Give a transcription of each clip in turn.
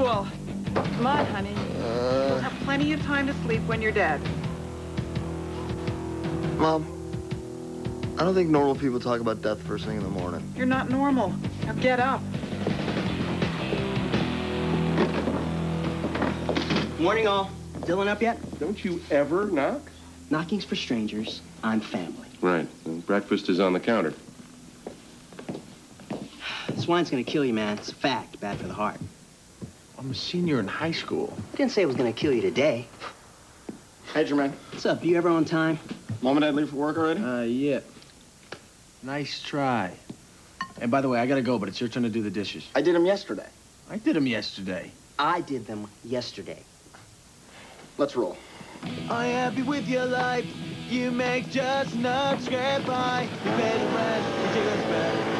school. Come on, honey. You'll have plenty of time to sleep when you're dead. Mom, I don't think normal people talk about death first thing in the morning. You're not normal. Now get up. Morning, all. Dylan up yet? Don't you ever knock? Knocking's for strangers. I'm family. Right. And breakfast is on the counter. This wine's gonna kill you, man. It's a fact. Bad for the heart. I'm a senior in high school. I didn't say it was gonna kill you today. Hey, Jermaine. What's up? You ever on time? Mom and Dad leave for work already? Uh, yeah. Nice try. And by the way, I gotta go, but it's your turn to do the dishes. I did them yesterday. I did them yesterday. I did them yesterday. Let's roll. I happy with your life. You make just enough scrap by. Better run, you take us back.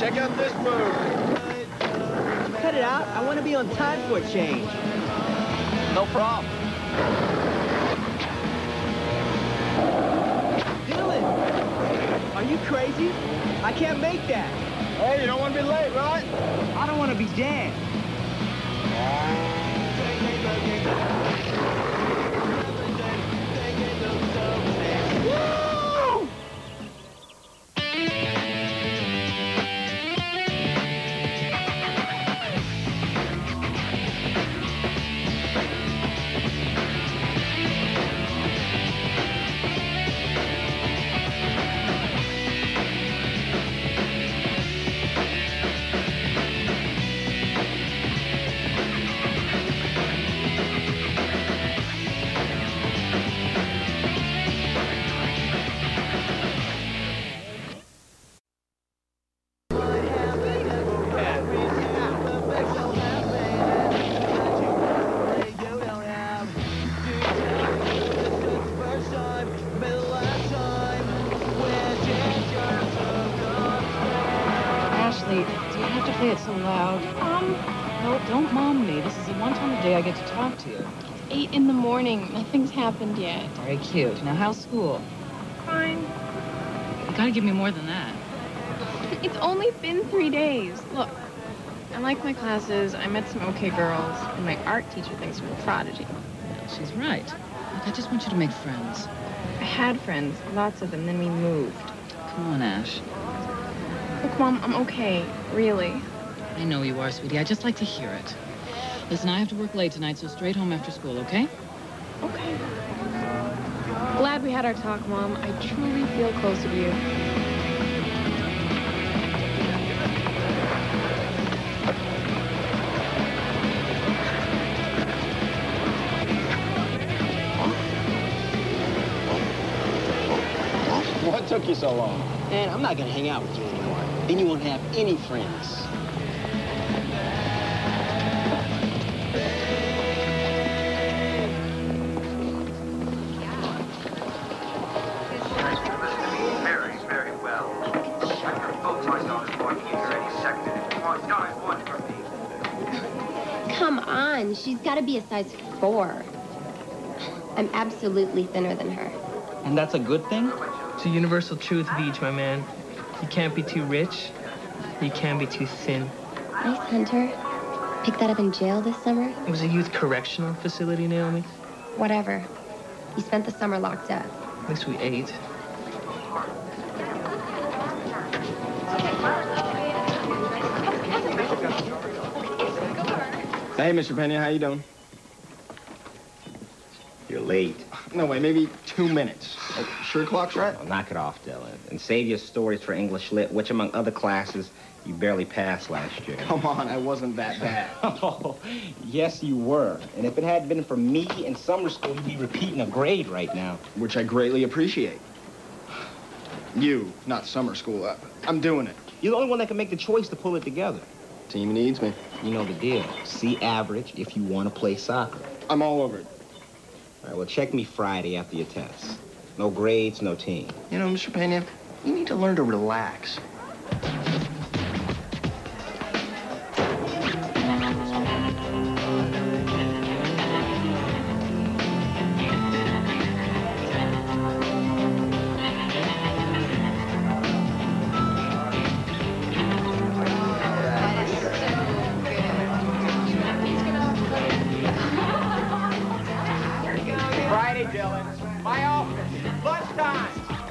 Check out this move. Cut it out. I want to be on time for a change. No problem. Dylan! Are you crazy? I can't make that. Hey, you don't want to be late, right? I don't want to be dead. You have to play it so loud? Um, no, don't mom me. This is the one time a day I get to talk to you. It's Eight in the morning. Nothing's happened yet. Very cute. Now, how's school? Fine. You gotta give me more than that. It's only been three days. Look, I like my classes. I met some okay girls, and my art teacher thinks I'm a prodigy. She's right. Look, I just want you to make friends. I had friends, lots of them, then we moved. Come on, Ash. Look, Mom, I'm okay. Really. I know you are, sweetie. I just like to hear it. Listen, I have to work late tonight, so straight home after school, okay? Okay. Glad we had our talk, Mom. I truly feel close to you. What took you so long? Man, I'm not gonna hang out with you anymore. Then you won't have any friends. Very, very well. I propose my daughter's walking in here any second. and If you want done, one for me. Come on, she's got to be a size four. I'm absolutely thinner than her. And that's a good thing? It's a universal truth, Veej, my man. You can't be too rich. You can't be too thin. Nice, Hunter. Picked that up in jail this summer? It was a youth correctional facility, Naomi. Whatever. You spent the summer locked up. At least we ate. Hey, Mr. Pena, how you doing? You're late. No way, maybe two minutes. Oh, sure clock's right? Well, knock it off, Dylan. And save your stories for English Lit, which, among other classes, you barely passed last year. Come on, I wasn't that bad. oh, yes, you were. And if it had been for me in summer school, you'd be repeating a grade right now. Which I greatly appreciate. You, not summer school. I, uh, I'm doing it. You're the only one that can make the choice to pull it together. Team needs me. You know the deal. See average if you want to play soccer. I'm all over it. All right, well, check me Friday after your test. No grades, no team. You know, Mr. Pena, you need to learn to relax.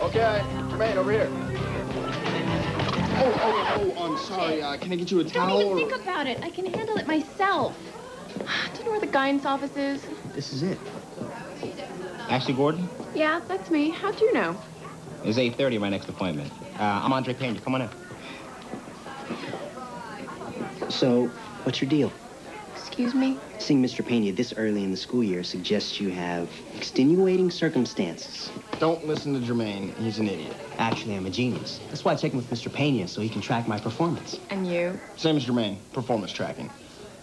Okay, Jermaine, over here. Oh, oh, oh, I'm sorry. Uh, can I get you a Don't towel? even or- think about it. I can handle it myself. Do you know where the guidance office is? This is it. Ashley Gordon? Yeah, that's me. How do you know? It's 8.30, my next appointment. Uh, I'm Andre Pena. Come on in. So, what's your deal? Excuse me? Seeing Mr. Pena this early in the school year suggests you have extenuating circumstances. Don't listen to Jermaine. He's an idiot. Actually, I'm a genius. That's why I check in with Mr. Pena so he can track my performance. And you? Same as Jermaine. Performance tracking.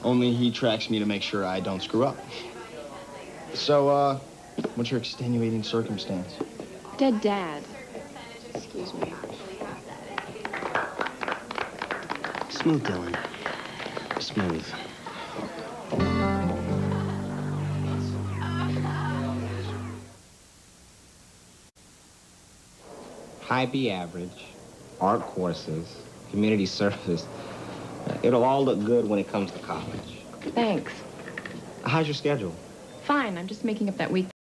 Only he tracks me to make sure I don't screw up. So, uh, what's your extenuating circumstance? Dead dad. Excuse me. Smooth, Dylan. Smooth. High B average, art courses, community service. It'll all look good when it comes to college. Thanks. How's your schedule? Fine, I'm just making up that week